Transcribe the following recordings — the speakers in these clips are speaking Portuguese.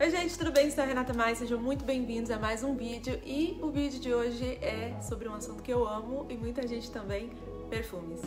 Oi gente, tudo bem? Sou a Renata Mais, sejam muito bem-vindos a mais um vídeo e o vídeo de hoje é sobre um assunto que eu amo e muita gente também, perfumes.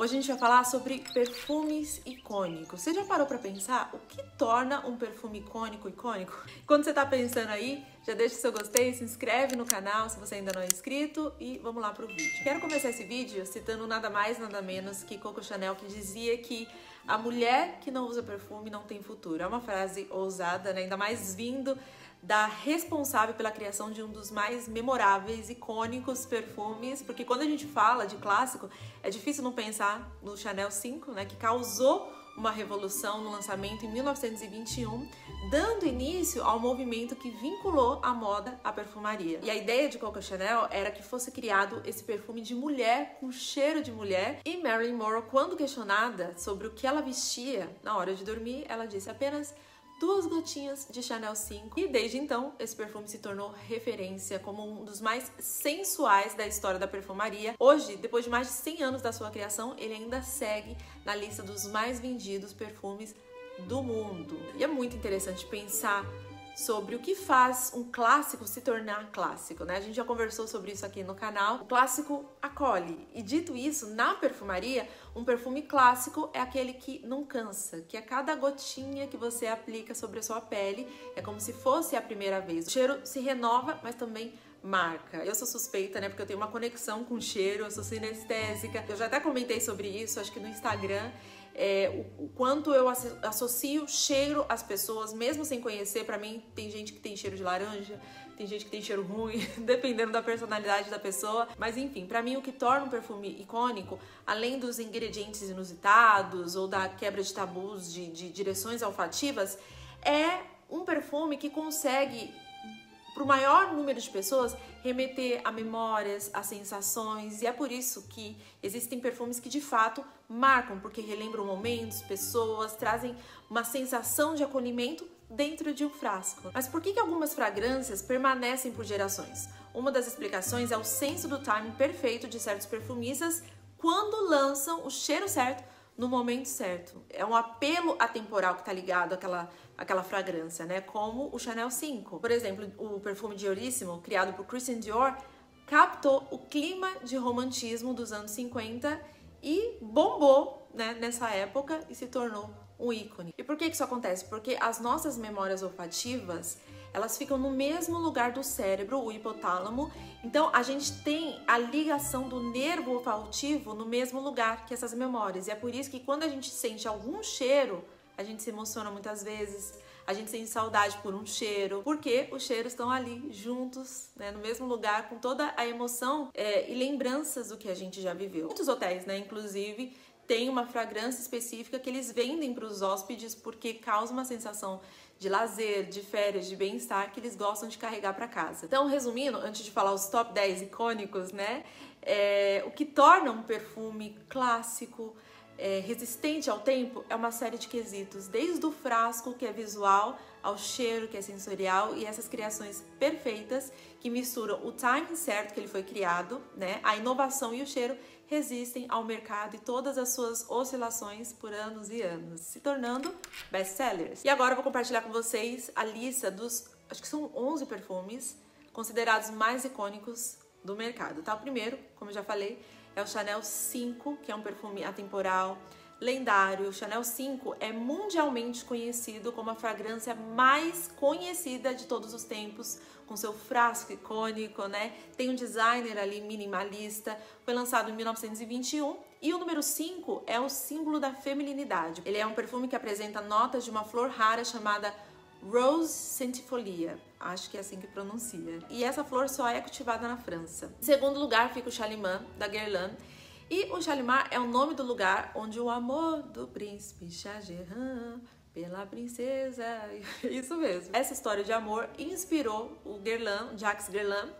Hoje a gente vai falar sobre perfumes icônicos. Você já parou para pensar o que torna um perfume icônico icônico? Quando você tá pensando aí, já deixa seu gostei, se inscreve no canal se você ainda não é inscrito e vamos lá pro vídeo. Quero começar esse vídeo citando nada mais, nada menos que Coco Chanel que dizia que a mulher que não usa perfume não tem futuro. É uma frase ousada, né? ainda mais vindo da responsável pela criação de um dos mais memoráveis, icônicos perfumes, porque quando a gente fala de clássico, é difícil não pensar no Chanel 5, né, que causou uma revolução no lançamento em 1921, dando início ao movimento que vinculou a moda à perfumaria. E a ideia de Coco Chanel era que fosse criado esse perfume de mulher com cheiro de mulher. E Marilyn Monroe, quando questionada sobre o que ela vestia na hora de dormir, ela disse apenas duas gotinhas de Chanel 5 e desde então esse perfume se tornou referência como um dos mais sensuais da história da perfumaria. Hoje, depois de mais de 100 anos da sua criação, ele ainda segue na lista dos mais vendidos perfumes do mundo. E é muito interessante pensar sobre o que faz um clássico se tornar clássico, né? A gente já conversou sobre isso aqui no canal. O clássico acolhe. E dito isso, na perfumaria, um perfume clássico é aquele que não cansa, que a cada gotinha que você aplica sobre a sua pele é como se fosse a primeira vez. O cheiro se renova, mas também marca. Eu sou suspeita, né? Porque eu tenho uma conexão com cheiro, eu sou sinestésica. Eu já até comentei sobre isso, acho que no Instagram é, o, o, quanto eu associo cheiro às pessoas, mesmo sem conhecer. Para mim, tem gente que tem cheiro de laranja, tem gente que tem cheiro ruim, dependendo da personalidade da pessoa. Mas enfim, para mim, o que torna um perfume icônico, além dos ingredientes inusitados ou da quebra de tabus de, de direções olfativas, é um perfume que consegue para o maior número de pessoas remeter a memórias, a sensações, e é por isso que existem perfumes que de fato marcam, porque relembram momentos, pessoas, trazem uma sensação de acolhimento dentro de um frasco. Mas por que, que algumas fragrâncias permanecem por gerações? Uma das explicações é o senso do timing perfeito de certos perfumistas quando lançam o cheiro certo no momento certo. É um apelo atemporal que está ligado àquela, àquela fragrância, né? Como o Chanel 5. Por exemplo, o perfume Dioríssimo, criado por Christian Dior, captou o clima de romantismo dos anos 50 e bombou né, nessa época e se tornou um ícone. E por que isso acontece? Porque as nossas memórias olfativas elas ficam no mesmo lugar do cérebro, o hipotálamo. Então a gente tem a ligação do nervo olfativo no mesmo lugar que essas memórias. E é por isso que quando a gente sente algum cheiro, a gente se emociona muitas vezes. A gente sente saudade por um cheiro, porque os cheiros estão ali juntos, né, no mesmo lugar, com toda a emoção é, e lembranças do que a gente já viveu. Muitos hotéis, né, inclusive, tem uma fragrância específica que eles vendem para os hóspedes porque causa uma sensação de lazer, de férias, de bem-estar que eles gostam de carregar para casa. Então, resumindo, antes de falar os top 10 icônicos, né? É, o que torna um perfume clássico, é, resistente ao tempo, é uma série de quesitos, desde o frasco, que é visual, ao cheiro, que é sensorial, e essas criações perfeitas que misturam o timing certo que ele foi criado, né? A inovação e o cheiro resistem ao mercado e todas as suas oscilações por anos e anos, se tornando best-sellers. E agora eu vou compartilhar com vocês a lista dos, acho que são 11 perfumes considerados mais icônicos do mercado, tá? O primeiro, como eu já falei, é o Chanel 5, que é um perfume atemporal, lendário. O Chanel 5 é mundialmente conhecido como a fragrância mais conhecida de todos os tempos, com seu frasco icônico, né? Tem um designer ali minimalista. Foi lançado em 1921 e o número 5 é o símbolo da feminilidade. Ele é um perfume que apresenta notas de uma flor rara chamada Rose Centifolia, acho que é assim que pronuncia. E essa flor só é cultivada na França. Em segundo lugar fica o Chalimand da Guerlain e o Chalimar é o nome do lugar onde o amor do príncipe Shah Jahan pela princesa, isso mesmo. Essa história de amor inspirou o Guerlain, Jacques Guerlain,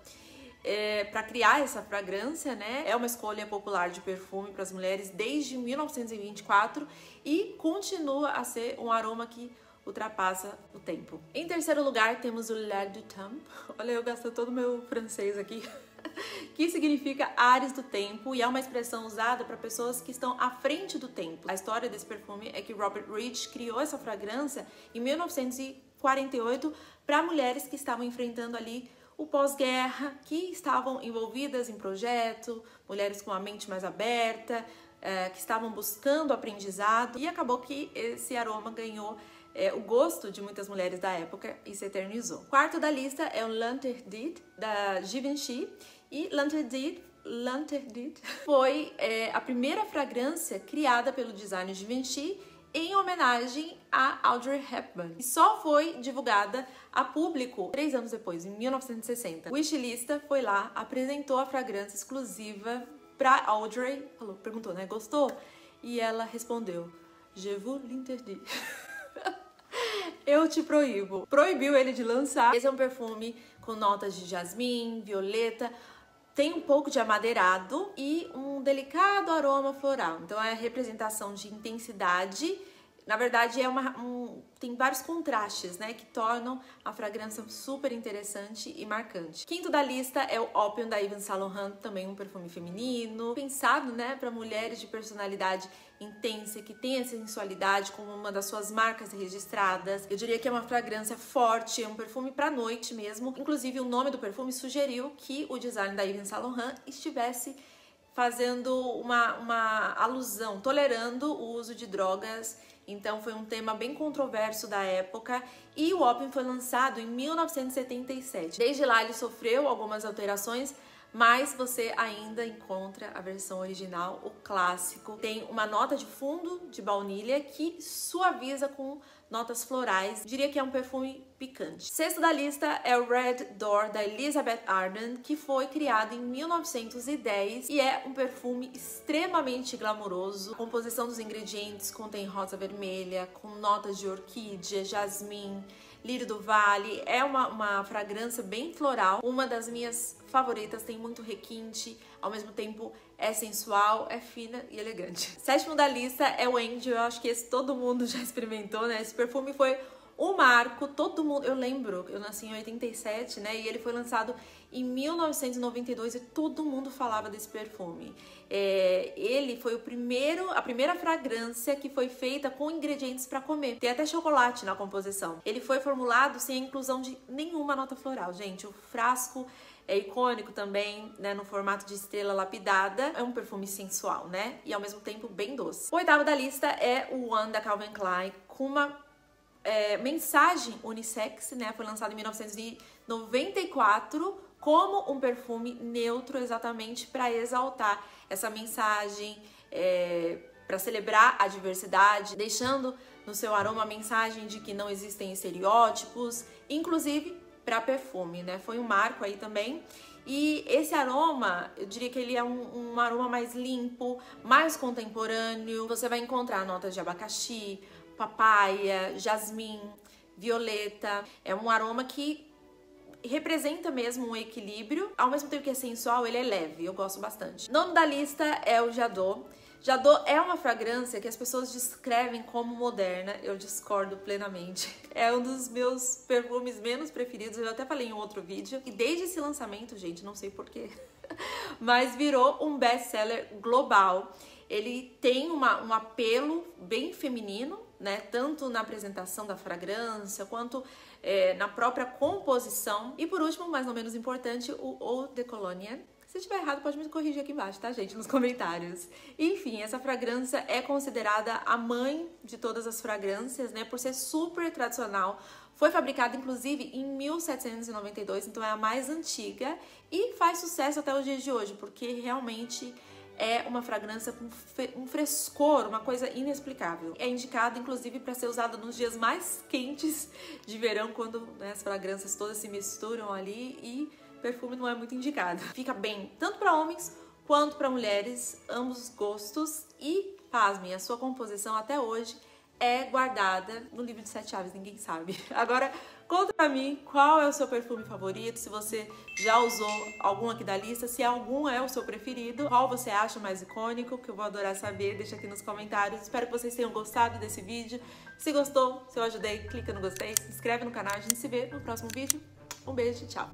é, para criar essa fragrância, né? É uma escolha popular de perfume para as mulheres desde 1924 e continua a ser um aroma que ultrapassa o tempo. Em terceiro lugar, temos o L'air du temps. Olha, eu gastando todo o meu francês aqui. que significa ares do tempo e é uma expressão usada para pessoas que estão à frente do tempo. A história desse perfume é que Robert Rich criou essa fragrância em 1948 para mulheres que estavam enfrentando ali o pós-guerra, que estavam envolvidas em projeto, mulheres com a mente mais aberta, é, que estavam buscando aprendizado e acabou que esse aroma ganhou é, o gosto de muitas mulheres da época e se eternizou. Quarto da lista é o L'Interdit da Givenchy e L'Interdit L'Interdit foi é, a primeira fragrância criada pelo designer Givenchy em homenagem a Audrey Hepburn e só foi divulgada a público três anos depois, em 1960. O estilista foi lá, apresentou a fragrância exclusiva para Audrey, falou, perguntou, né, gostou? E ela respondeu, Je vous l'interdis. Eu te proíbo. Proibiu ele de lançar. Esse é um perfume com notas de jasmim, violeta, tem um pouco de amadeirado e um delicado aroma floral. Então é a representação de intensidade na verdade, é uma, um, tem vários contrastes, né, que tornam a fragrância super interessante e marcante. Quinto da lista é o Opium da Yves Saint Laurent, também um perfume feminino, pensado, né, para mulheres de personalidade intensa, que tem a sensualidade como uma das suas marcas registradas. Eu diria que é uma fragrância forte, é um perfume para noite mesmo. Inclusive, o nome do perfume sugeriu que o design da Yves Saint Laurent estivesse fazendo uma, uma alusão, tolerando o uso de drogas então foi um tema bem controverso da época e o Opium foi lançado em 1977. Desde lá ele sofreu algumas alterações, mas você ainda encontra a versão original, o clássico. Tem uma nota de fundo de baunilha que suaviza com notas florais. Diria que é um perfume picante. Sexto da lista é o Red Door da Elizabeth Arden, que foi criado em 1910 e é um perfume extremamente glamouroso. Composição dos ingredientes contém rosa vermelha, com notas de orquídea, jasmim, lírio do vale. É uma, uma fragrância bem floral, uma das minhas favoritas, tem muito requinte, ao mesmo tempo é sensual, é fina e elegante. Sétimo da lista é o Angel, eu acho que esse todo mundo já experimentou, né? Esse perfume foi um marco, todo mundo, eu lembro, eu nasci em 87, né? E ele foi lançado em 1992 e todo mundo falava desse perfume. É, ele foi o primeiro, a primeira fragrância que foi feita com ingredientes para comer. Tem até chocolate na composição. Ele foi formulado sem a inclusão de nenhuma nota floral, gente. O frasco é icônico também, né, no formato de estrela lapidada. É um perfume sensual, né? E ao mesmo tempo bem doce. O oitavo da lista é o One da Calvin Klein, com uma é, mensagem unissex, né? Foi lançado em 1994 como um perfume neutro, exatamente para exaltar essa mensagem, é, para celebrar a diversidade, deixando no seu aroma a mensagem de que não existem estereótipos, inclusive para perfume, né? Foi um marco aí também. E esse aroma, eu diria que ele é um, um, aroma mais limpo, mais contemporâneo. Você vai encontrar notas de abacaxi, papaya, jasmim, violeta. É um aroma que representa mesmo um equilíbrio. Ao mesmo tempo que é sensual, ele é leve. Eu gosto bastante. Nome da lista é o Jadot. Jadot é uma fragrância que as pessoas descrevem como moderna, eu discordo plenamente. É um dos meus perfumes menos preferidos, eu até falei em outro vídeo. E desde esse lançamento, gente, não sei porquê, mas virou um best-seller global. Ele tem uma, um apelo bem feminino, né? Tanto na apresentação da fragrância quanto é, na própria composição. E por último, mas não menos importante, o Eau de Cologne se tiver errado, pode me corrigir aqui embaixo, tá, gente? Nos comentários. Enfim, essa fragrância é considerada a mãe de todas as fragrâncias, né? Por ser super tradicional. Foi fabricada, inclusive, em 1792, então é a mais antiga e faz sucesso até os dias de hoje, porque realmente é uma fragrância com um frescor, uma coisa inexplicável. É indicada, inclusive, para ser usada nos dias mais quentes de verão, quando né, as fragrâncias todas se misturam ali e perfume não é muito indicado. Fica bem tanto para homens quanto para mulheres, ambos gostos e, pasmem, a sua composição até hoje é guardada no livro de sete chaves, ninguém sabe. Agora, Conta pra mim qual é o seu perfume favorito, se você já usou algum aqui da lista, se algum é o seu preferido, qual você acha mais icônico, que eu vou adorar saber, deixa aqui nos comentários. Espero que vocês tenham gostado desse vídeo. Se gostou, se eu ajudei, clica no gostei, se inscreve no canal, a gente se vê no próximo vídeo. Um beijo, tchau!